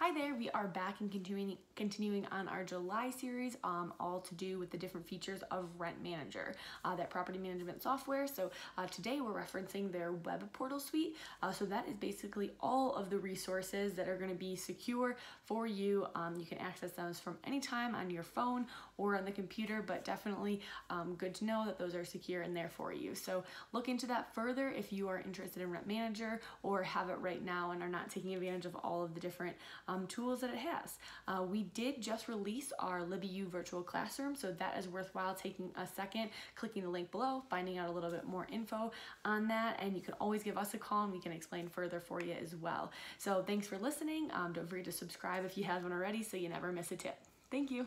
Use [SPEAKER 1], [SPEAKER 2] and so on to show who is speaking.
[SPEAKER 1] Hi there, we are back and continuing continuing on our July series, um, all to do with the different features of Rent Manager, uh, that property management software. So uh, today we're referencing their web portal suite. Uh, so that is basically all of the resources that are going to be secure for you. Um, you can access those from anytime on your phone or on the computer, but definitely um, good to know that those are secure and there for you. So look into that further if you are interested in Rent Manager or have it right now and are not taking advantage of all of the different um, tools that it has. Uh, we did just release our Libby U virtual classroom, so that is worthwhile taking a second, clicking the link below, finding out a little bit more info on that, and you can always give us a call and we can explain further for you as well. So thanks for listening. Um, don't forget to subscribe if you haven't already so you never miss a tip. Thank you.